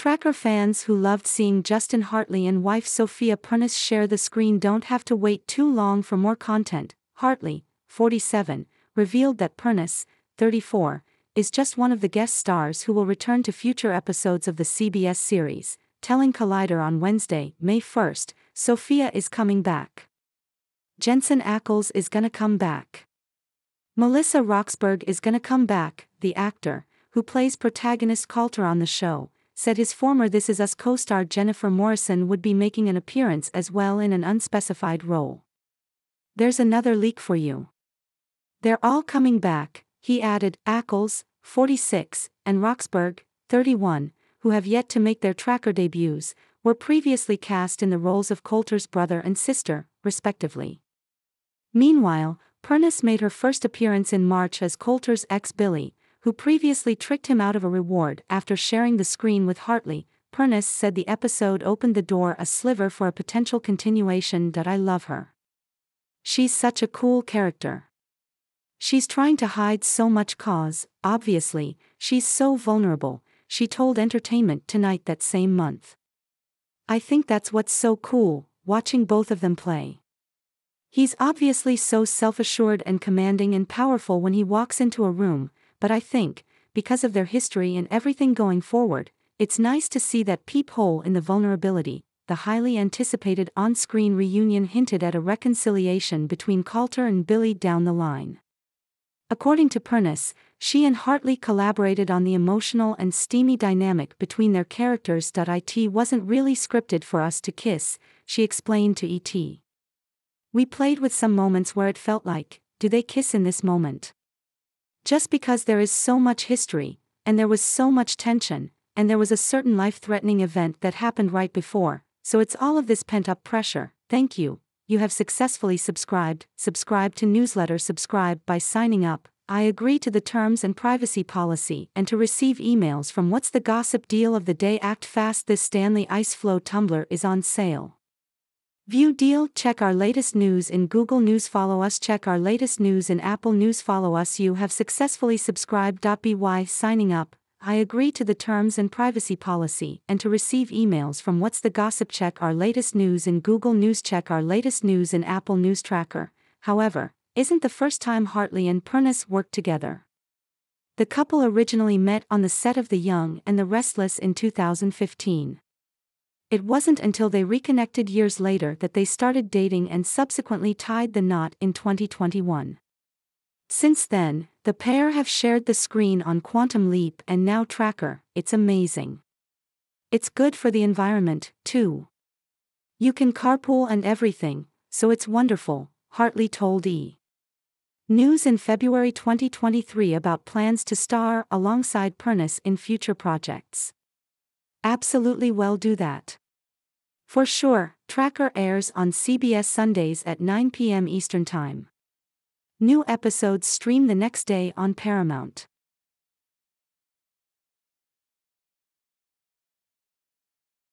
Tracker fans who loved seeing Justin Hartley and wife Sofia Pernas share the screen don't have to wait too long for more content. Hartley, 47, revealed that Pernas, 34, is just one of the guest stars who will return to future episodes of the CBS series, telling Collider on Wednesday, May 1st, Sofia is coming back. Jensen Ackles is gonna come back. Melissa Roxburgh is gonna come back, the actor, who plays protagonist Coulter on the show, said his former This Is Us co star Jennifer Morrison would be making an appearance as well in an unspecified role. There's another leak for you. They're all coming back, he added, Ackles, 46, and Roxburgh, 31, who have yet to make their tracker debuts, were previously cast in the roles of Coulter's brother and sister, respectively. Meanwhile, Pernas made her first appearance in March as Coulter's ex Billy, who previously tricked him out of a reward after sharing the screen with Hartley. Pernas said the episode opened the door a sliver for a potential continuation that I love her. She's such a cool character. She's trying to hide so much cause, obviously, she's so vulnerable, she told Entertainment Tonight that same month. I think that's what's so cool, watching both of them play. He's obviously so self assured and commanding and powerful when he walks into a room, but I think, because of their history and everything going forward, it's nice to see that peephole in the vulnerability. The highly anticipated on screen reunion hinted at a reconciliation between Coulter and Billy down the line. According to Pernas, she and Hartley collaborated on the emotional and steamy dynamic between their characters. It wasn't really scripted for us to kiss, she explained to ET. We played with some moments where it felt like, do they kiss in this moment? Just because there is so much history, and there was so much tension, and there was a certain life threatening event that happened right before, so it's all of this pent up pressure. Thank you, you have successfully subscribed, subscribe to newsletter subscribe by signing up, I agree to the terms and privacy policy and to receive emails from What's the Gossip Deal of the Day Act Fast This Stanley Ice Flow tumbler is on sale. View deal check our latest news in Google News follow us check our latest news in Apple News follow us you have successfully subscribed. By signing up I agree to the terms and privacy policy and to receive emails from What's the Gossip Check our latest news in Google News Check our latest news in Apple News Tracker, however, isn't the first time Hartley and Pernas worked together. The couple originally met on the set of The Young and the Restless in 2015. It wasn't until they reconnected years later that they started dating and subsequently tied the knot in 2021. Since then, the pair have shared the screen on Quantum Leap and now Tracker, it's amazing. It's good for the environment, too. You can carpool and everything, so it's wonderful, Hartley told E! News in February 2023 about plans to star alongside Pernas in future projects. Absolutely well do that. For sure, Tracker airs on CBS Sundays at 9 p.m. Eastern Time. New episodes stream the next day on Paramount.